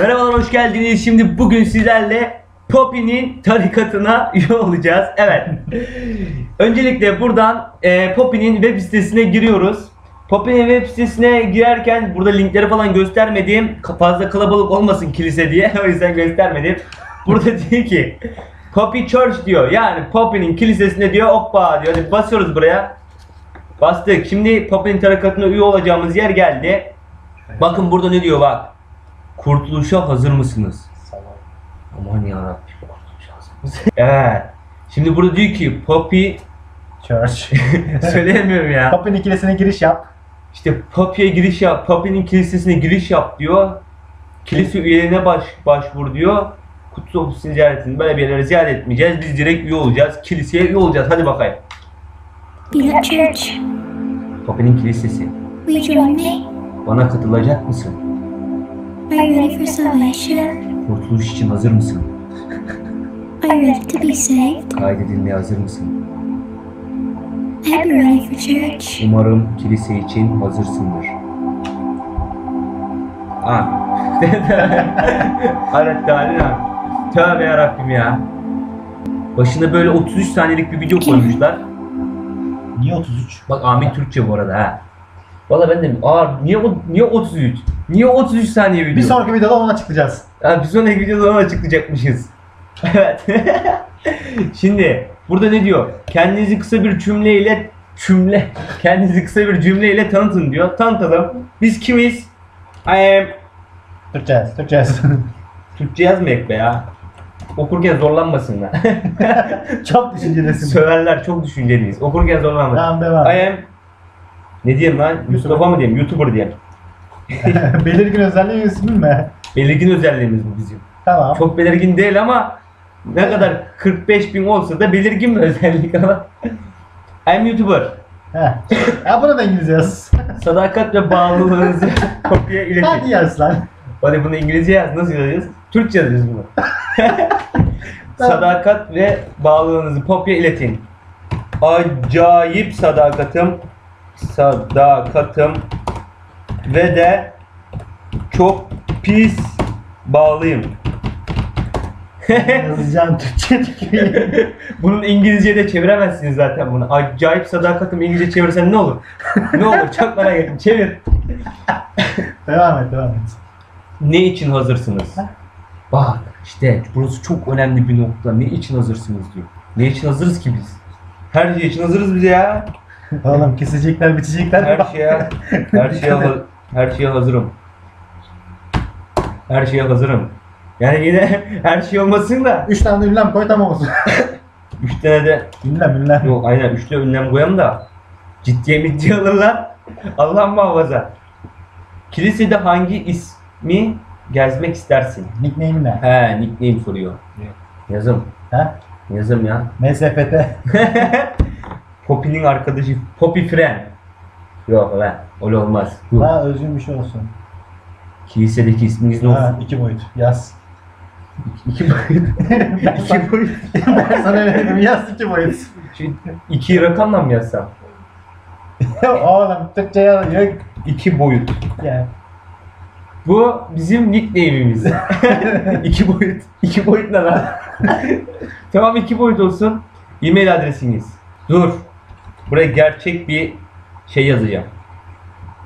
Merhabalar hoş geldiniz. Şimdi bugün sizlerle Poppy'nin tarikatına üye olacağız. Evet. Öncelikle buradan e, Poppy'nin web sitesine giriyoruz. Poppy'nin web sitesine girerken burada linkleri falan göstermediğim fazla kalabalık olmasın kilise diye o yüzden göstermedim. Burada diyor ki Poppy Church diyor. Yani Poppy'nin kilisesine diyor hoppa diyor. Hadi basıyoruz buraya. Bastık. Şimdi Poppy'nin tarikatına üye olacağımız yer geldi. Bakın burada ne diyor bak. Kurtuluşa hazır mısınız? Aman yarabbim kurtuluşa hazır mısınız? evet. Şimdi burada diyor ki Poppy Church. söyleyemiyorum ya. Kapının ikilesine giriş yap. İşte Poppy'ye giriş yap, Poppy'nin kilisesine giriş yap diyor. Kilise üyelerine baş, başvur diyor. Kutsal Ofis'in ziyaretini böyle bir yerlere ziyaret etmeyeceğiz. Biz direkt üye olacağız. Kiliseye üye olacağız. Hadi bakayım. At church. Poppy'nin kilisesi. Will you join me? Bana katılacak mısın? Are you ready for salvation? Kurtuluş için hazır mısın? Are you ready to be saved? Kaydedilmeye hazır mısın? Hope you're ready for church. Umarım kilise için hazırsındır. Ha. Alet talina. Tövbe yarabbim ya. Başına böyle 33 saniyelik bir video koymuşlar. Niye 33? Bak Amin Türkçe bu arada ha. Valla ben de aa niye niye 33? Niye 33 saniye video? Bir sonraki videoda onu açıklayacağız. Ha, bir sonraki videoda onu açıklayacakmışız. Evet. Şimdi burada ne diyor? Kendinizi kısa bir cümleyle cümle kendinizi kısa bir cümleyle tanıtın diyor. Tanıtalım. Biz kimiz? I am Türkçe yaz, Türkçe yaz. Türkçe yazmayak be ya. Okurken zorlanmasınlar. Çok düşüncelisin. Söverler çok düşünceliyiz. Okurken zorlanmasın. Tamam devam. I am ne diyeyim lan? Mustafa mı diyeyim? YouTuber diyeyim. Belirgin özelliği ismin mi? Belirgin özelliğimiz bu bizim. Tamam. Çok belirgin değil ama ne kadar 45 bin olsa da belirgin bir özellik ama. I'm YouTuber. Heh. Ya bunu da İngilizce yaz. Sadakat ve bağlılığınızı kopya iletin. Hadi yaz lan. Hadi bunu İngilizce yaz. Nasıl yazacağız? Türkçe yazacağız bunu. Sadakat ve bağlılığınızı kopya iletin. Acayip sadakatim, sadakatim ve de çok pis bağlıyım. Yazacağım Türkçe. Bunun İngilizce'de çeviremezsiniz zaten bunu. Acayip sadakatim İngilizce çevirsen ne olur? ne olur? Çok merak ettim. Çevir. devam et, devam et. Ne için hazırsınız? Bak işte burası çok önemli bir nokta. Ne için hazırsınız diyor. Ne için hazırız ki biz? Her şey için hazırız biz ya. Oğlum kesecekler, biçecekler. Her şeye, her şeye, ha- her şeye hazırım. Her şeye hazırım. Yani yine her şey olmasın da. Üç tane de ünlem koy tamam olsun. Üç tane de ünlem, ünlem. Yok aynen üçlü ünlem koyalım da ciddiye middiye alırlar. Allah muhafaza. Kilisede hangi ismi gezmek istersin? Nickname'in ne? He nickname soruyor. Yazım. Ha? Yazım ya. MSFT. Poppy'nin arkadaşı Poppy Friend. Yok lan öyle olmaz. Daha özgün bir şey olsun. kilisedeki isminiz ne Ha, olsun? iki boyut. Yaz. İki boyut. iki boyut. ben sana verdim. Yaz iki boyut. Şu iki rakamla mı yazsam? Oğlum Türkçe yaz. Yok. İki boyut. Ya. Bu bizim nickname'imiz. iki boyut. İki boyut ne lan? tamam iki boyut olsun. E-mail adresiniz. Dur. Buraya gerçek bir şey yazacağım.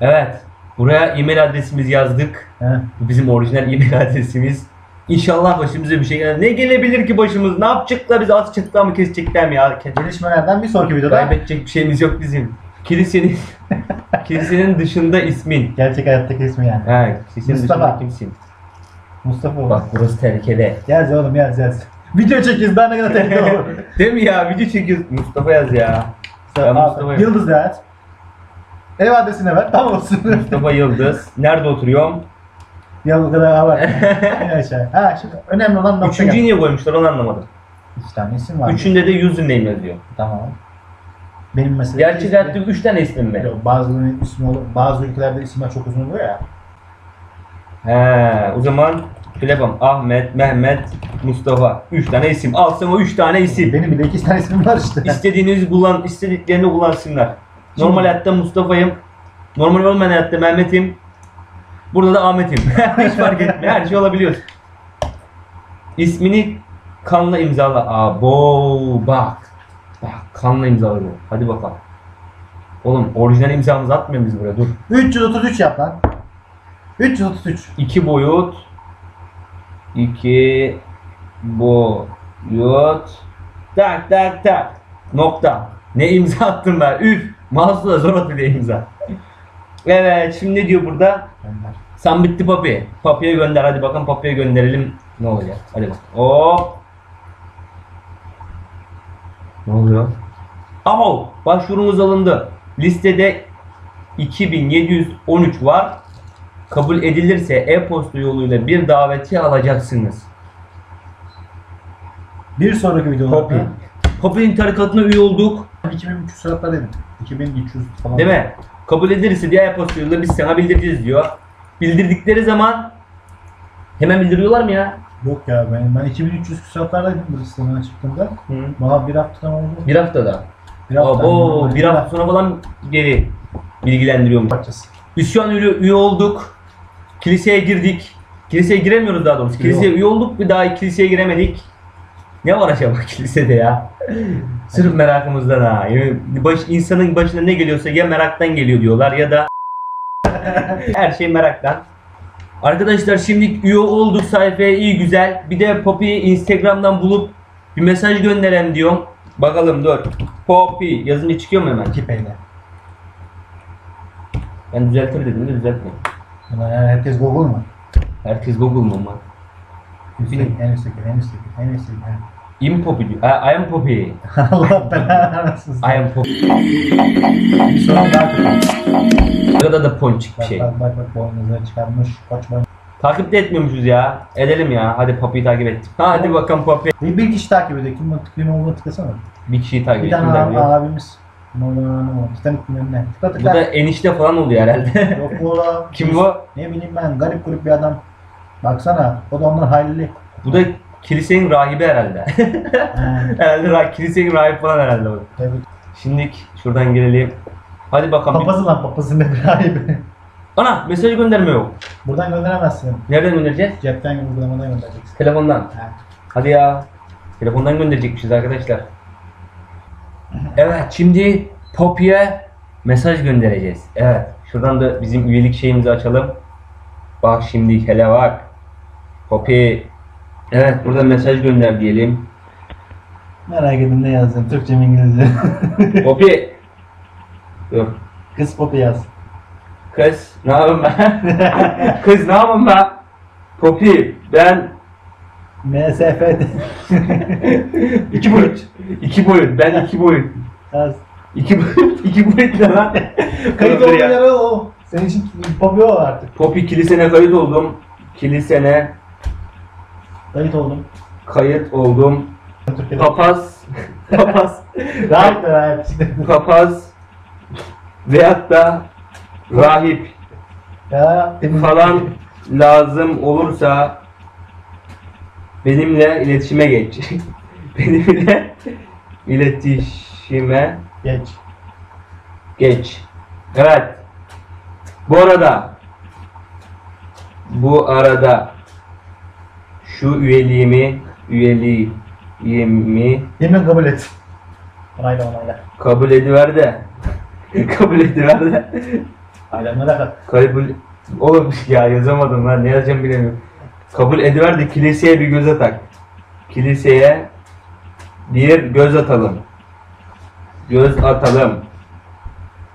Evet. Buraya e-mail adresimizi yazdık. He. Bu bizim orijinal e-mail adresimiz. İnşallah başımıza bir şey gelir. Ne gelebilir ki başımız? Ne yapacaklar bizi asacaklar mı kesecekler mi ya? Gelişmelerden bir sonraki videoda Kaybedecek bir şeyimiz yok bizim. Kilisenin kilisenin dışında ismin. gerçek hayattaki ismi yani. Ha, kilisenin Mustafa. dışında kimsin? Mustafa. Bak burası tehlikede. Yaz oğlum yaz yaz. Video çekiyoruz daha ne kadar tehlikeli olur. Değil mi ya? Video çekiyoruz. Mustafa yaz ya. Ben Mustafa Yıldız yaz. Ev adresine ver tam olsun. Mustafa Yıldız. Nerede oturuyorum? ya bu kadar. En aşağı. Ha şimdi önemli olan nokta Üçüncüyü niye koymuşlar onu anlamadım. Üç tane isim var. Üçünde de username yazıyor. Tamam. Benim mesela... Gerçek hayatta üç tane ismim mi? Yok, Bazılarının ismi olur. Bazı ülkelerde isimler çok uzun oluyor ya. He, o zaman yapalım. Ahmet, Mehmet, Mustafa. Üç tane isim. Alsam o üç tane isim. Benim bile iki tane ismim var işte. İstediğinizi kullan, istediklerini kullansınlar. Normal hayatta Mustafa'yım. Normal olmayan hayatta Mehmet'im. Burada da Ahmet'im. Hiç fark etmiyor. Her şey olabiliyor. İsmini kanla imzala. Abo bak. Bak kanla imzala bu. Hadi bakalım. Oğlum orijinal imzamızı atmıyor biz buraya dur. 333 yap lan. 333. İki boyut. iki boyut. Tak tak tak. Nokta. Ne imza attım ben. Üf. Da zor atıyor imza. Evet şimdi ne diyor burada? Gönder. Sen bitti Papi. Papi'ye gönder. Hadi bakalım Papi'ye gönderelim. Ne olacak? Hadi bak. Hop. Ne oluyor? Abo! Başvurumuz alındı. Listede 2713 var. Kabul edilirse e-posta yoluyla bir daveti alacaksınız. Bir sonraki videoda Poppy. Poppy'nin tarikatına üye olduk. 2300 sıratlardaydım. 2300 falan. Değil mi? Kabul edilirse diğer e-posta yoluyla biz sana bildireceğiz diyor. Bildirdikleri zaman hemen bildiriyorlar mı ya? Yok ya ben, ben 2300 sıratlardaydım bu listeden çıktığımda. Hı. Bana bir haftadan oldu. Bir haftada. Bir hafta. Abo, bir hafta sonra falan geri bilgilendiriyormuş. Bakacağız. Biz şu an üye, üye olduk. Kiliseye girdik. Kiliseye giremiyoruz daha doğrusu. Kiliseye üye olduk bir daha kiliseye giremedik. Ne var acaba kilisede ya? Sırf merakımızdan ha. Yani Baş, insanın başına ne geliyorsa ya meraktan geliyor diyorlar ya da her şey meraktan. Arkadaşlar şimdi üye olduk sayfaya iyi güzel. Bir de Poppy'yi Instagram'dan bulup bir mesaj gönderem diyorum. Bakalım dur. Poppy yazınca çıkıyor mu hemen? Kipeyle. Ben düzeltir dedim de düzeltmiyorum. Ulan yani herkes Google mu? Herkes Google mu ama? Üstteki, en üstteki, en üstteki, en üstteki. İm Poppy diyor. I, I am Poppy. I Allah belanı versin. am Poppy. Bir sorun daha. Burada da ponçik bir şey. bak bak bak boynuzları çıkarmış. Koç boynuz. Takip de etmiyormuşuz ya. Edelim ya. Hadi Poppy'yi takip ettik. Hadi bakalım Poppy. Bir, bir kişi takip ediyor. Kim kim olduğunu tıklasana. Bir kişiyi takip Bir ettim tane ben abi, diyor. abimiz. Oluyor. Titanik bilmem ne. Tıkla Bu tıkla. da enişte falan oluyor herhalde. Yok ola. Kim bu? Ne bileyim ben garip grup bir adam. Baksana o da onlar hayli. Bu da kilisenin rahibi herhalde. Ha, herhalde ra kilisenin rahibi falan herhalde bu. evet. Şimdi şuradan gelelim. Hadi bakalım. Papazı lan papazın ne rahibi. Ana mesaj gönderme yok. Buradan gönderemezsin. Nereden göndereceğiz? Cepten uygulamadan göndereceksin. Telefondan. Ha. Hadi ya. Telefondan gönderecekmişiz arkadaşlar. Evet şimdi Poppy'ye mesaj göndereceğiz. Evet. Şuradan da bizim üyelik şeyimizi açalım. Bak şimdi hele bak. Poppy. Evet burada mesaj gönder diyelim. Merak edin ne yazdın? Türkçe mi İngilizce? Poppy. Dur. Kız popi yaz. Kız ne yapayım ben? Kız ne yapayım ben? Poppy ben MSF iki boyut. İki boyut. Ben iki boyut. yaz. İki boyut. İki boyut ne lan? Kayıt Dur oldu ya. ya o. Senin için popi o artık. Poppy kilisene kayıt oldum. Kilisene Kayıt oldum. kayıt oldum. Türkiye'de. Papaz, papaz, Rahat da rahat. papaz veyahut da rahip Ya falan lazım olursa benimle iletişime geç. benimle iletişime Geç. geç. Evet. Bu arada bu arada şu üyeliğimi üyeliğimi Yemin kabul et. Onayla onayla. kabul ediver de kabul ediver de Ailemle de kabul oğlum ya yazamadım lan ne yazacağım bilemiyorum kabul ediver de kiliseye bir göz atak kiliseye bir göz atalım göz atalım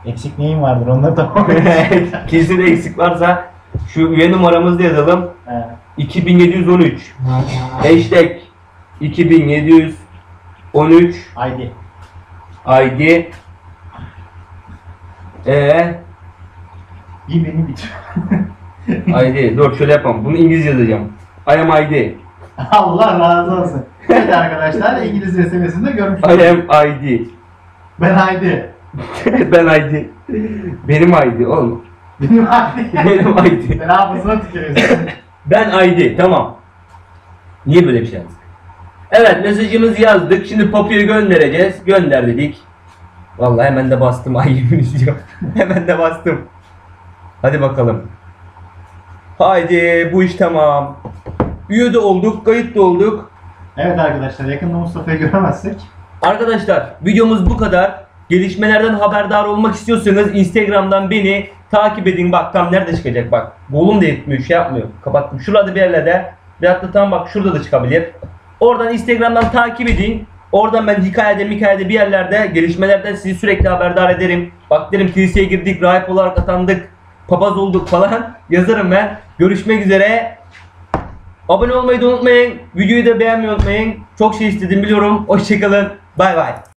Eksik neyin vardır onları tamam. kilisede eksik varsa şu üye numaramızı da yazalım He. 2713 hashtag 2713 Haydi. ID e beni bitir. ID dur şöyle yapalım bunu İngilizce yazacağım I am ID Allah razı olsun. Evet arkadaşlar İngilizce seviyesinde görmüş. I am ID Ben haydi. ben ID benim ID oğlum Benim haydi. benim ID Ben hafızına tükürüyorsun. ben ID tamam. Niye böyle bir şey yazdık? Evet mesajımızı yazdık. Şimdi Poppy'ye göndereceğiz. Gönder dedik. Vallahi hemen de bastım. Ay yemin ediyorum. Hemen de bastım. Hadi bakalım. Haydi bu iş tamam. Üye de olduk, kayıt da olduk. Evet arkadaşlar yakında Mustafa'yı göremezsek. Arkadaşlar videomuz bu kadar. Gelişmelerden haberdar olmak istiyorsanız Instagram'dan beni takip edin. Bak tam nerede çıkacak bak. Golüm de yetmiyor şey yapmıyor. Kapattım. Şurada bir yerlerde. Ve hatta tam bak şurada da çıkabilir. Oradan Instagram'dan takip edin. Oradan ben hikayede hikayede bir yerlerde gelişmelerden sizi sürekli haberdar ederim. Bak derim kiliseye girdik, rahip olarak atandık, papaz olduk falan yazarım ben. Görüşmek üzere. Abone olmayı da unutmayın. Videoyu da beğenmeyi unutmayın. Çok şey istedim biliyorum. Hoşçakalın. Bay bay.